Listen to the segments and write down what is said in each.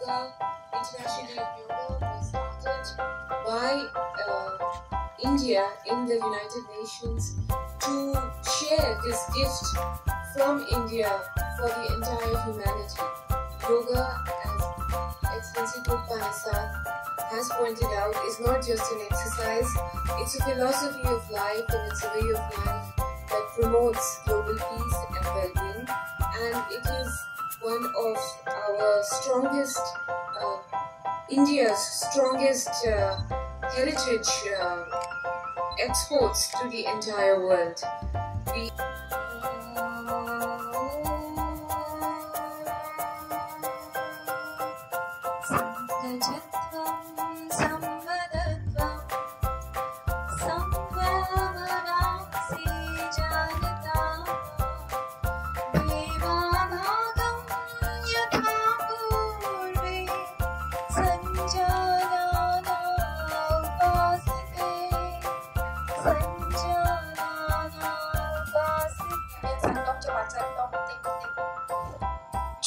Yoga, International Day of Yoga was started by uh, India in the United Nations to share this gift from India for the entire humanity. Yoga, as Excellency Gopal has pointed out, is not just an exercise, it's a philosophy of life and it's a way of life that promotes global peace and well-being and it is one of our strongest, uh, India's strongest uh, heritage uh, exports to the entire world. We Thank you.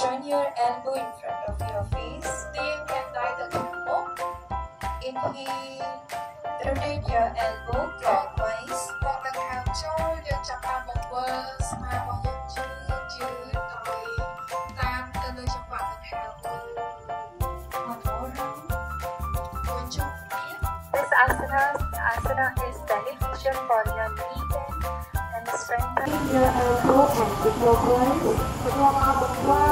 Turn your elbow in front of your face. Then you can lie the down up. Inhale. Rotate your elbow clockwise. Put the crown shoulder. Chop palm upwards. Smile on your chin. Chin. Toy. Tap the lotion part. One more round. One, two, three. This asana, asana is beneficial for your knee and strengthening your elbow and clockwise, clockwise